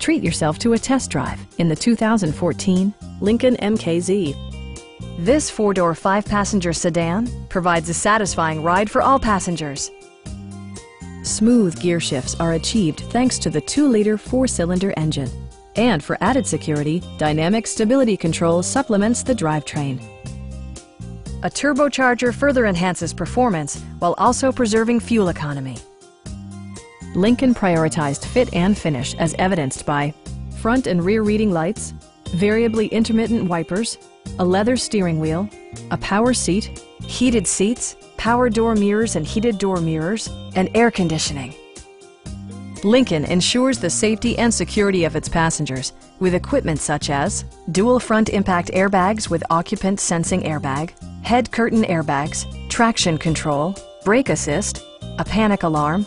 Treat yourself to a test drive in the 2014 Lincoln MKZ. This four-door, five-passenger sedan provides a satisfying ride for all passengers. Smooth gear shifts are achieved thanks to the 2-liter four-cylinder engine. And for added security, Dynamic Stability Control supplements the drivetrain. A turbocharger further enhances performance while also preserving fuel economy. Lincoln prioritized fit and finish as evidenced by front and rear reading lights, variably intermittent wipers, a leather steering wheel, a power seat, heated seats, power door mirrors and heated door mirrors, and air conditioning. Lincoln ensures the safety and security of its passengers with equipment such as dual front impact airbags with occupant sensing airbag, head curtain airbags, traction control, brake assist, a panic alarm,